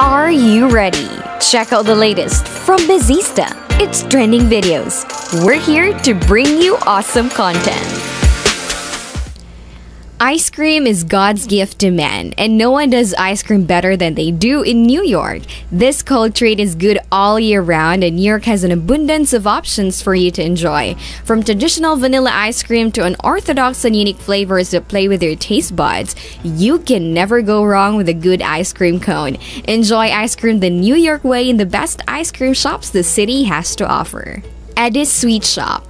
Are you ready? Check out the latest from Bizista. It's trending videos. We're here to bring you awesome content. Ice cream is God's gift to man, and no one does ice cream better than they do in New York. This cold treat is good all year round, and New York has an abundance of options for you to enjoy. From traditional vanilla ice cream to unorthodox and unique flavors that play with your taste buds, you can never go wrong with a good ice cream cone. Enjoy ice cream the New York way in the best ice cream shops the city has to offer. Eddie's Sweet Shop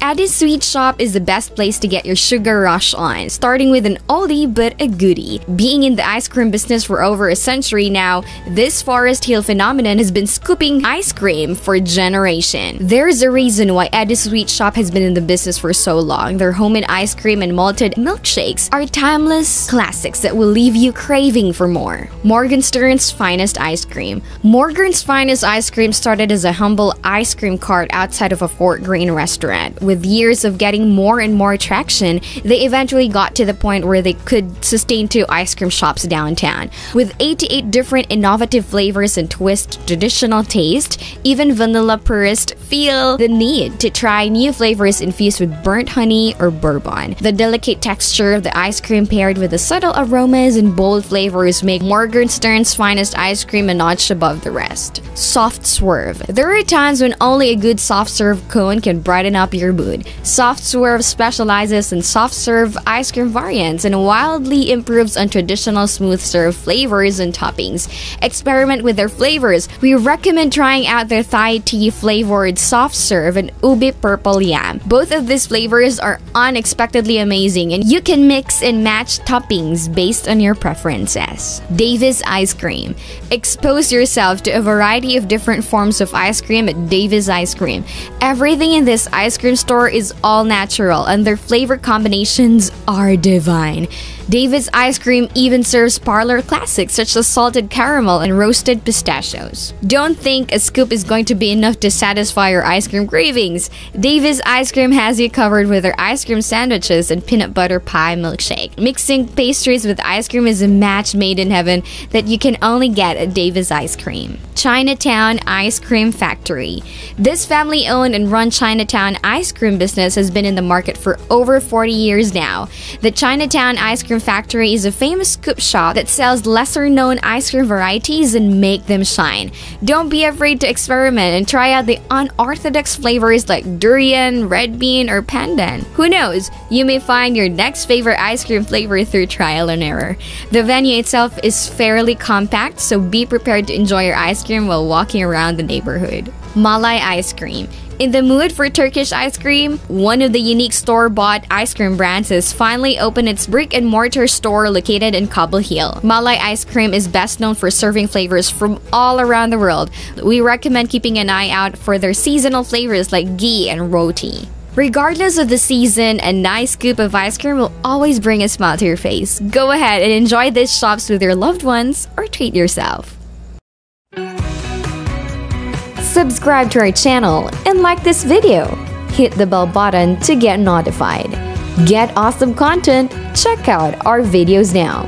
Eddie's Sweet Shop is the best place to get your sugar rush on, starting with an oldie but a goodie. Being in the ice cream business for over a century now, this Forest Hill phenomenon has been scooping ice cream for generation. There's a reason why Eddie's Sweet Shop has been in the business for so long. Their homemade ice cream and malted milkshakes are timeless classics that will leave you craving for more. Morgenstern's Finest Ice Cream Morgan's Finest Ice Cream started as a humble ice cream cart outside of a Fort Greene restaurant with years of getting more and more traction, they eventually got to the point where they could sustain two ice cream shops downtown. With 88 different innovative flavors and twist traditional taste, even vanilla purists feel the need to try new flavors infused with burnt honey or bourbon. The delicate texture of the ice cream paired with the subtle aromas and bold flavors make Morgenstern's finest ice cream a notch above the rest. Soft Swerve. There are times when only a good soft serve cone can brighten up your Soft Swerve specializes in soft serve ice cream variants and wildly improves on traditional smooth serve flavors and toppings. Experiment with their flavors. We recommend trying out their Thai tea flavored soft serve and ube purple yam. Both of these flavors are unexpectedly amazing and you can mix and match toppings based on your preferences. Davey's Ice Cream. Expose yourself to a variety of different forms of ice cream at Davey's Ice Cream. Everything in this ice cream store is all natural and their flavor combinations are divine. Davey's ice cream even serves parlor classics such as salted caramel and roasted pistachios. Don't think a scoop is going to be enough to satisfy your ice cream cravings. Davey's ice cream has you covered with their ice cream sandwiches and peanut butter pie milkshake. Mixing pastries with ice cream is a match made in heaven that you can only get at Davey's ice cream. Chinatown Ice Cream Factory. This family owned and run Chinatown ice cream business has been in the market for over 40 years now. The Chinatown Ice Cream Factory is a famous scoop shop that sells lesser known ice cream varieties and make them shine. Don't be afraid to experiment and try out the unorthodox flavors like durian, red bean, or pandan. Who knows, you may find your next favorite ice cream flavor through trial and error. The venue itself is fairly compact, so be prepared to enjoy your ice cream while walking around the neighborhood. Malai Ice Cream. In the mood for Turkish ice cream, one of the unique store bought ice cream brands has finally opened its brick and mortar store located in Cobble Hill. Malai Ice Cream is best known for serving flavors from all around the world. We recommend keeping an eye out for their seasonal flavors like ghee and roti. Regardless of the season, a nice scoop of ice cream will always bring a smile to your face. Go ahead and enjoy these shops with your loved ones or treat yourself. Subscribe to our channel and like this video. Hit the bell button to get notified. Get awesome content? Check out our videos now.